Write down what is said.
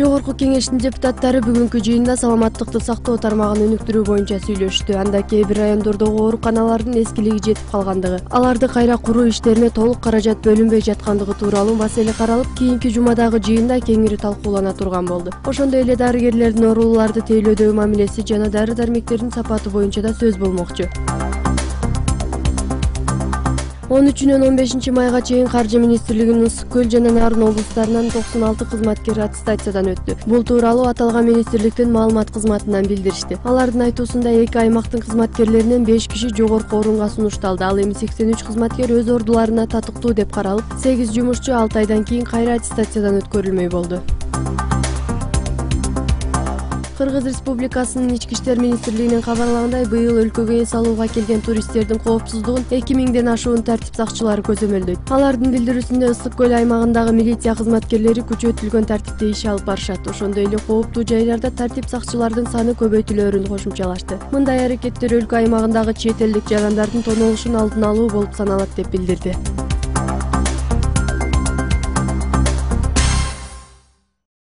жогорку кеңештин депутаттары бүгүнкү жыйында саламаттыкты сактоо тармагын өнүктүрүү боюнча сүйлөштү. Анда кээ бир райондордогу ооруканалардын эскилиги жетип калгандыгы аларды кайра куруу иштерине толук каражат бөлүнбөй жаткандыгы тууралуу маселе каралып кийинки жумадагы жыйында кеңири талкуулана турган болду. Ошондой эле дарыгерлердин оорулууларды тейлөөдөгү мамилеси жана дары дармектердин сапаты боюнча да сөз болмокчу он үчүнөн он бешинчи майга чейин каржы министрлигинин ысык көл жана нарын облустарынан токсон алты кызматкер аттестациядан өттү. Бул тууралуу аталган министрликтин маалымат кызматынан билдиришти. Алардын айтуусунда эки аймактын кызматкерлеринен беш киши жогорку орунга сунушталды. Ал эми сексен үч кызматкер өз ордуларына татыктуу деп каралып сегиз жумушчу алты айдан кийин кайра аттестациядан өткөрүлмөй болду кыргыз республикасынын ички иштер министрлигинин кабарлагандай быйыл өлкөгө эс алууга келген туристтердин коопсуздугун эки миңден ашуун тартип сакчылары көзөмөлдөйт. Алардын билдирүүсүндө ысык көл аймагындагы милиция кызматкерлери күчөтүлгөн тартипте иш алып барышат. Ошондой эле кооптуу жайларда тартип сакчылардын саны көбөйтүлөөрүн кошумчалашты. Мындай аракеттер өлкө аймагындагы чет элдик жарандардын тоноолушун алдын алуу болуп саналат деп билдирди